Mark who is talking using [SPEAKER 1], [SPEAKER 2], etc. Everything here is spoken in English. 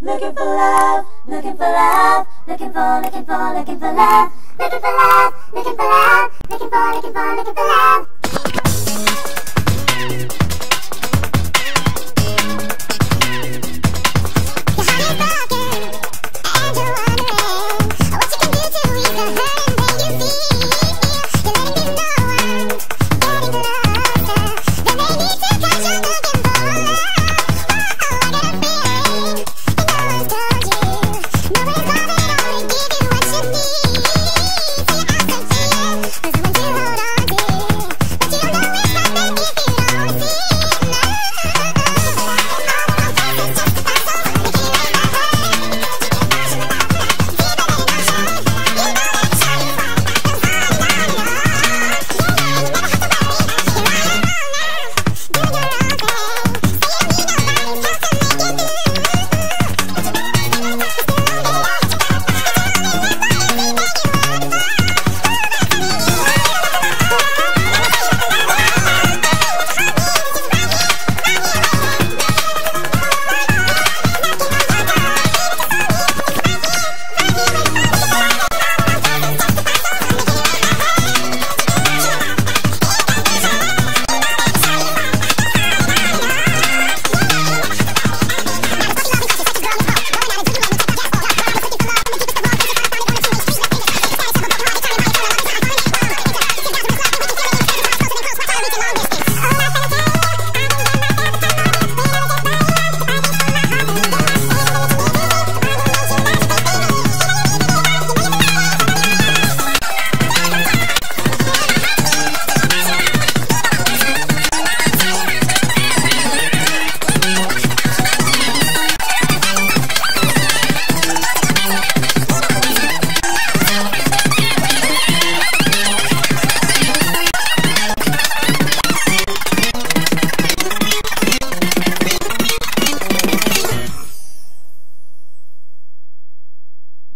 [SPEAKER 1] looking for love, looking for love, looking for, looking for, looking for love, looking for love, looking for love, looking for, looking for, looking for love.